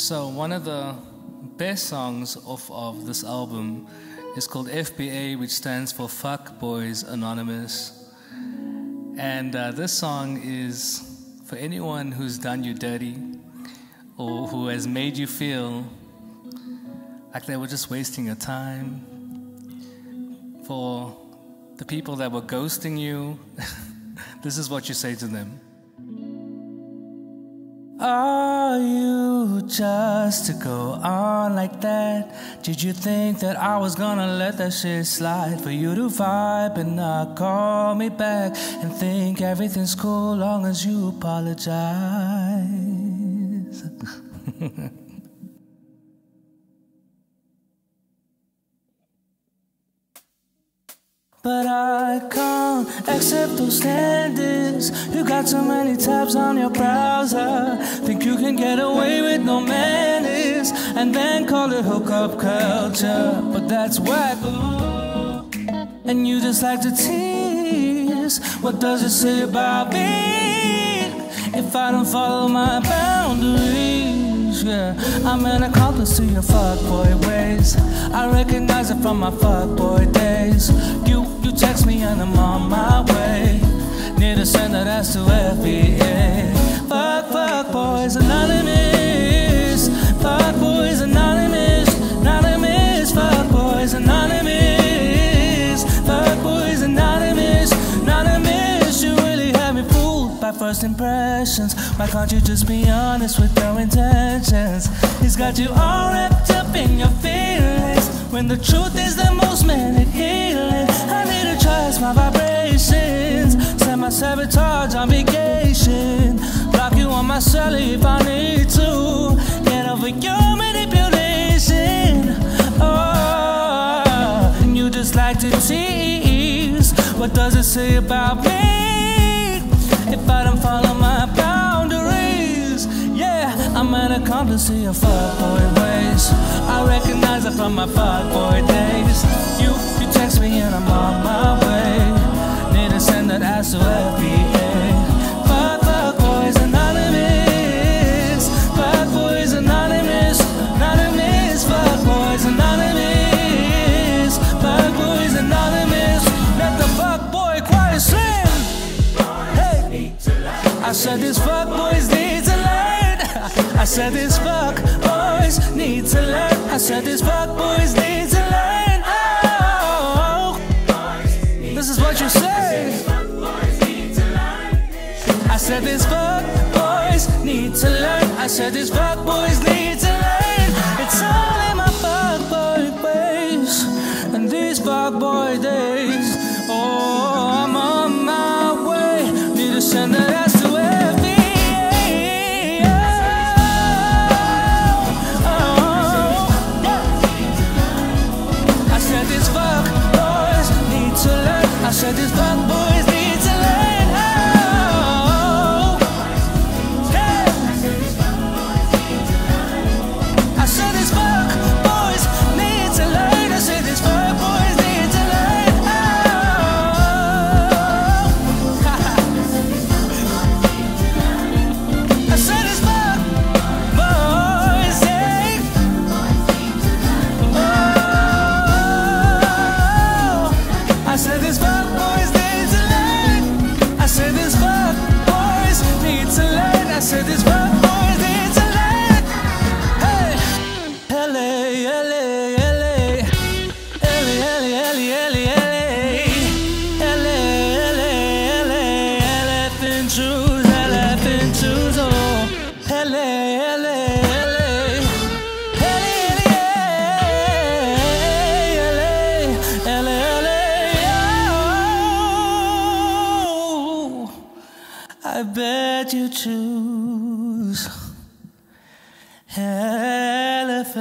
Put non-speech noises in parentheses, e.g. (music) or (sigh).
So one of the best songs of, of this album is called FBA, which stands for Fuck Boys Anonymous. And uh, this song is for anyone who's done you dirty or who has made you feel like they were just wasting your time. For the people that were ghosting you, (laughs) this is what you say to them. Are you just to go on like that? Did you think that I was gonna let that shit slide for you to vibe and not call me back and think everything's cool long as you apologize? (laughs) But I can't accept those standards. You got too many tabs on your browser. Think you can get away with no manners and then call it hookup culture. But that's whack. And you just like to tease. What does it say about me if I don't follow my boundaries? Yeah, I'm an accomplice to your fuckboy ways. I recognize it from my fuckboy days. You you text me and I'm on my way. Need to send that ass to FBA. Fuck, fuck, boys anonymous. By first impressions. Why can't you just be honest with your intentions? He's got you all wrapped up in your feelings. When the truth is the most manic healing. I need to trust my vibrations. Send my sabotage on vacation. Block you on my cell if I need to. Get over your manipulation. Oh, and you just like to tease. What does it say about me? If I don't follow my boundaries, yeah, I'm an accomplice to your fuckboy ways. I recognize it from my fuckboy days. You, you text me and I'm on my way. Said these fuck boys need to learn. I said these fuck boys need to learn. I said these fuck boys need to learn. Oh, this is what you say. I said these fuck boys need to learn. I said these fuck boys need to learn. I said these fuck I bet you choose elephants.